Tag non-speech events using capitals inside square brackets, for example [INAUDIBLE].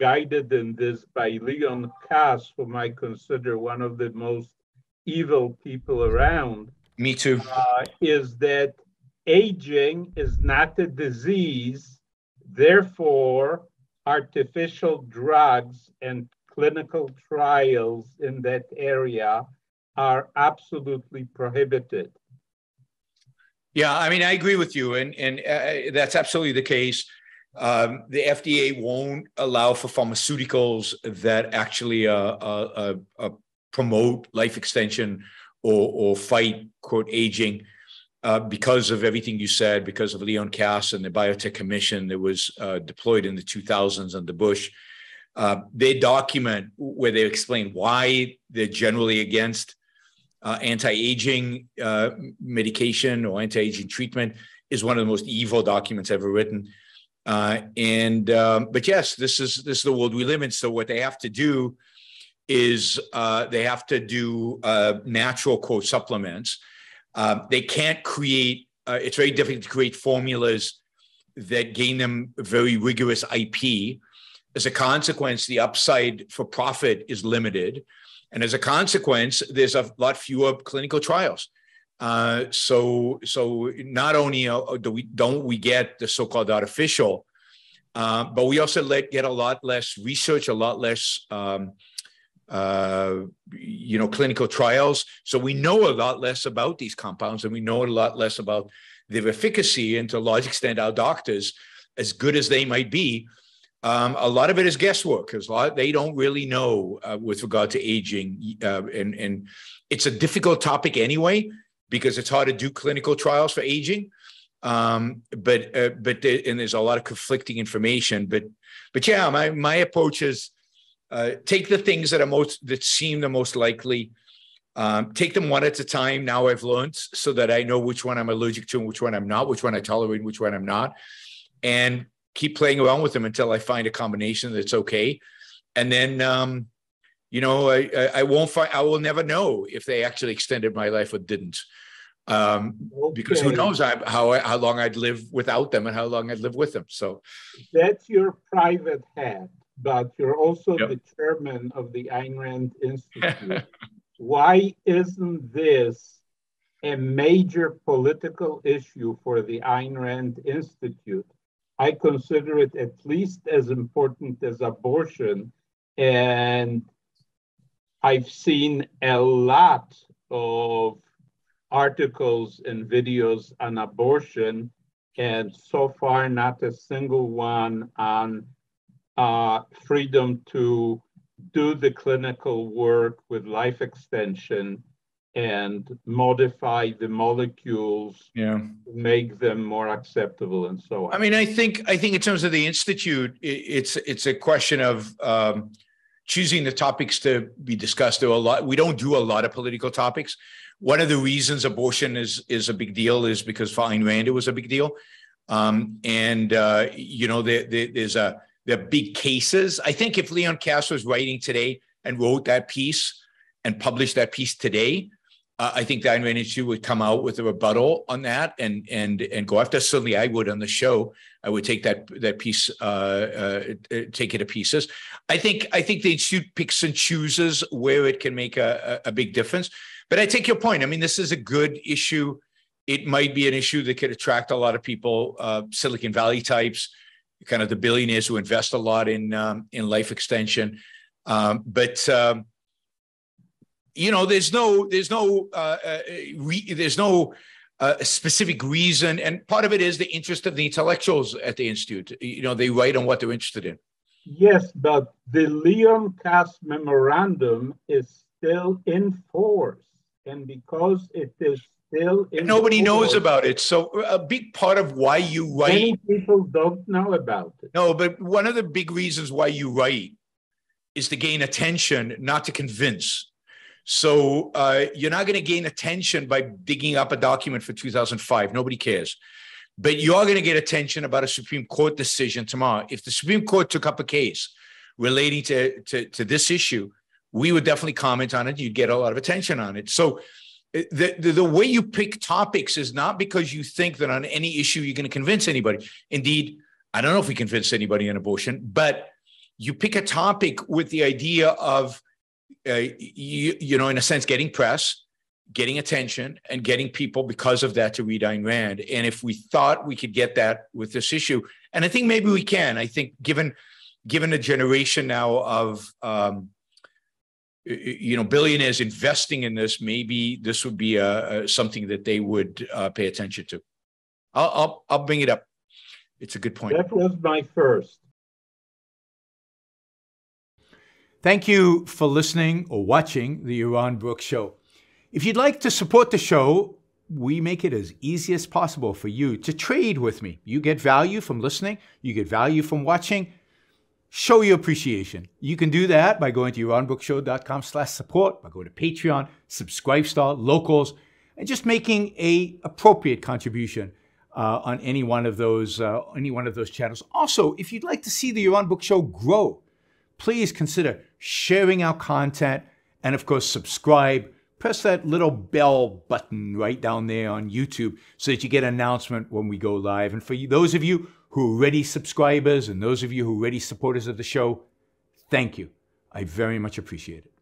guided in this by Leon Kass, whom I consider one of the most evil people around. Me too. Uh, is that aging is not a disease, therefore, artificial drugs and clinical trials in that area are absolutely prohibited. Yeah, I mean, I agree with you, and and uh, that's absolutely the case. Um, the FDA won't allow for pharmaceuticals that actually uh, uh, uh, promote life extension or, or fight quote aging uh, because of everything you said, because of Leon Kass and the Biotech Commission that was uh, deployed in the 2000s under Bush. they document where they explain why they're generally against uh, anti-aging uh, medication or anti-aging treatment is one of the most evil documents ever written. Uh, and um, but yes, this is this is the world we live in. So what they have to do is uh, they have to do uh, natural quote supplements. Um, they can't create. Uh, it's very difficult to create formulas that gain them very rigorous IP. As a consequence, the upside for profit is limited. And as a consequence, there's a lot fewer clinical trials. Uh, so, so not only uh, do we don't we get the so-called artificial, uh, but we also let, get a lot less research, a lot less, um, uh, you know, clinical trials. So we know a lot less about these compounds, and we know a lot less about their efficacy. And to a large extent, our doctors, as good as they might be, um, a lot of it is guesswork because they don't really know uh, with regard to aging, uh, and and it's a difficult topic anyway because it's hard to do clinical trials for aging. Um, but uh, but and there's a lot of conflicting information. But but yeah, my my approach is uh, take the things that are most that seem the most likely. Um, take them one at a time. Now I've learned so that I know which one I'm allergic to and which one I'm not, which one I tolerate, and which one I'm not, and keep playing around with them until I find a combination that's okay. And then, um, you know, I, I won't find, I will never know if they actually extended my life or didn't. Um, okay. because who knows I, how, how long I'd live without them and how long I'd live with them. So that's your private hat, but you're also yep. the chairman of the Ayn Rand Institute. [LAUGHS] Why isn't this a major political issue for the Ayn Rand Institute? I consider it at least as important as abortion. And I've seen a lot of articles and videos on abortion, and so far, not a single one on uh, freedom to do the clinical work with life extension and modify the molecules yeah. make them more acceptable and so on. I mean, I think I think in terms of the institute, it's it's a question of um, choosing the topics to be discussed. There are a lot. We don't do a lot of political topics. One of the reasons abortion is is a big deal is because Ayn Rand it was a big deal, um, and uh, you know there, there, there's a there are big cases. I think if Leon Kass was writing today and wrote that piece and published that piece today, uh, I think the Ayn Rand Institute would come out with a rebuttal on that and and and go after. Certainly, I would on the show. I would take that that piece, uh, uh, take it to pieces. I think I think the institute picks and chooses where it can make a, a, big difference. But I take your point. I mean, this is a good issue. It might be an issue that could attract a lot of people, uh, Silicon Valley types, kind of the billionaires who invest a lot in um, in life extension. Um, but um, you know, there's no, there's no, uh, uh, re, there's no uh, specific reason, and part of it is the interest of the intellectuals at the institute. You know, they write on what they're interested in. Yes, but the Leon Kass memorandum is still in force, and because it is still nobody force, knows about it. So a big part of why you write, many people don't know about it. No, but one of the big reasons why you write is to gain attention, not to convince. So uh, you're not going to gain attention by digging up a document for 2005. Nobody cares. But you are going to get attention about a Supreme Court decision tomorrow. If the Supreme Court took up a case relating to, to, to this issue, we would definitely comment on it. You'd get a lot of attention on it. So uh, the, the, the way you pick topics is not because you think that on any issue you're going to convince anybody. Indeed, I don't know if we convince anybody on abortion, but you pick a topic with the idea of, uh, you, you know, in a sense, getting press, getting attention, and getting people because of that to read Ayn Rand. And if we thought we could get that with this issue, and I think maybe we can. I think given given a generation now of um, you know billionaires investing in this, maybe this would be a, something that they would uh, pay attention to. I'll, I'll I'll bring it up. It's a good point. That was my first. Thank you for listening or watching the Yaron Brook Show. If you'd like to support the show, we make it as easy as possible for you to trade with me. You get value from listening, you get value from watching. Show your appreciation. You can do that by going to yaronbrookshow.com slash support, by going to Patreon, Subscribe Subscribestar, Locals, and just making a appropriate contribution uh, on any one of those uh, any one of those channels. Also, if you'd like to see the Yaron Brook Show grow, please consider sharing our content and, of course, subscribe. Press that little bell button right down there on YouTube so that you get an announcement when we go live. And for those of you who are already subscribers and those of you who are already supporters of the show, thank you. I very much appreciate it.